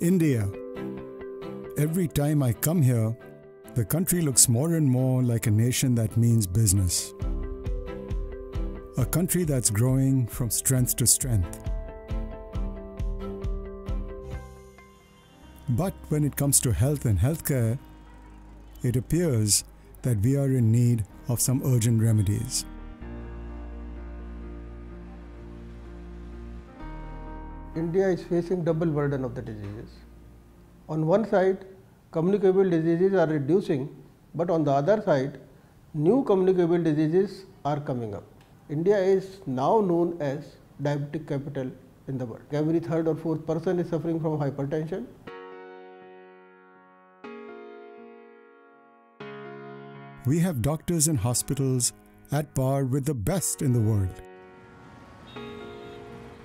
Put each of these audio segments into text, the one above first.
India. Every time I come here, the country looks more and more like a nation that means business. A country that's growing from strength to strength. But when it comes to health and healthcare, it appears that we are in need of some urgent remedies. India is facing double burden of the diseases. On one side, communicable diseases are reducing, but on the other side, new communicable diseases are coming up. India is now known as diabetic capital in the world. Every third or fourth person is suffering from hypertension. We have doctors and hospitals at par with the best in the world.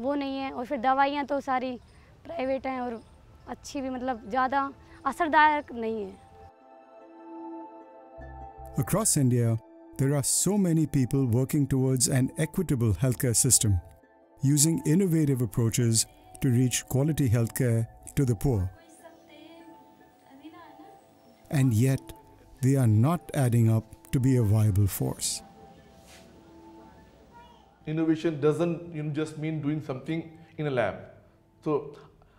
वो नहीं है और फिर दवाइयाँ तो सारी private हैं और अच्छी भी मतलब ज़्यादा असरदायक नहीं है Across India, there are so many people working towards an equitable healthcare system, using innovative approaches to reach quality healthcare to the poor. And yet, they are not adding up to be a viable force. Innovation doesn't you know, just mean doing something in a lab. So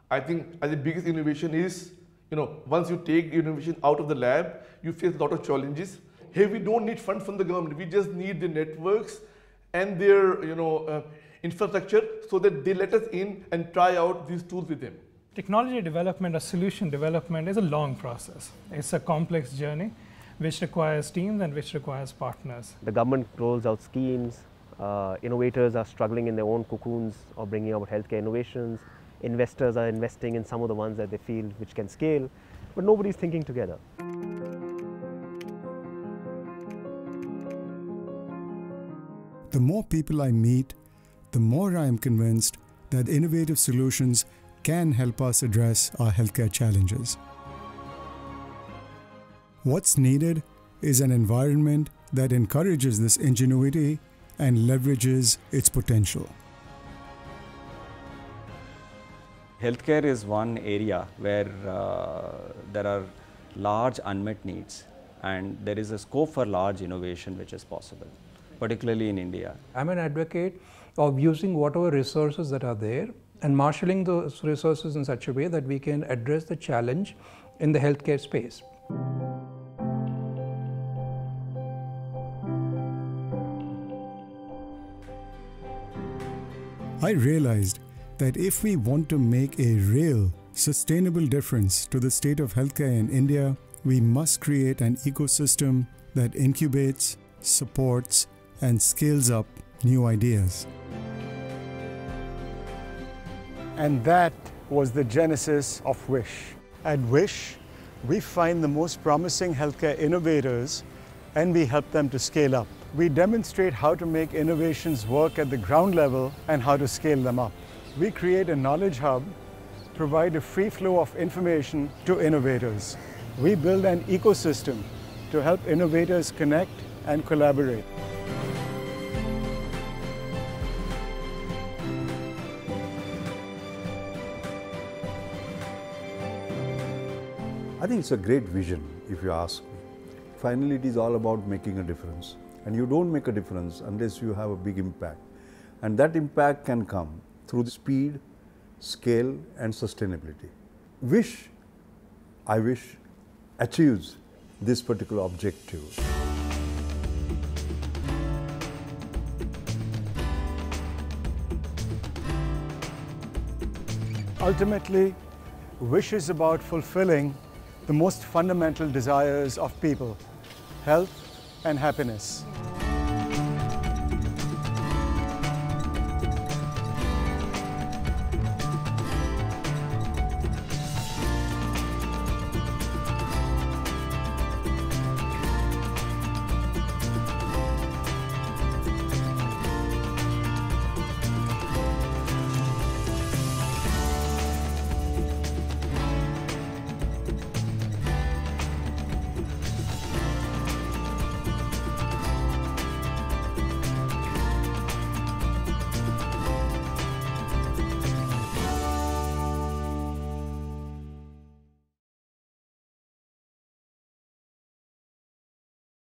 I think uh, the biggest innovation is, you know, once you take innovation out of the lab, you face a lot of challenges. Hey, we don't need funds from the government. We just need the networks and their, you know, uh, infrastructure so that they let us in and try out these tools with them. Technology development or solution development is a long process. It's a complex journey which requires teams and which requires partners. The government rolls out schemes, uh, innovators are struggling in their own cocoons of bringing about healthcare innovations, investors are investing in some of the ones that they feel which can scale, but nobody's thinking together. The more people I meet, the more I am convinced that innovative solutions can help us address our healthcare challenges. What's needed is an environment that encourages this ingenuity and leverages its potential. Healthcare is one area where uh, there are large unmet needs and there is a scope for large innovation which is possible, particularly in India. I'm an advocate of using whatever resources that are there and marshalling those resources in such a way that we can address the challenge in the healthcare space. I realized that if we want to make a real, sustainable difference to the state of healthcare in India, we must create an ecosystem that incubates, supports, and scales up new ideas. And that was the genesis of WISH. At WISH, we find the most promising healthcare innovators and we help them to scale up. We demonstrate how to make innovations work at the ground level and how to scale them up. We create a knowledge hub, provide a free flow of information to innovators. We build an ecosystem to help innovators connect and collaborate. I think it's a great vision, if you ask me. Finally, it is all about making a difference. And you don't make a difference unless you have a big impact. And that impact can come through speed, scale, and sustainability. Wish, I wish, achieves this particular objective. Ultimately, WISH is about fulfilling the most fundamental desires of people health and happiness.